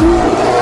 Woo!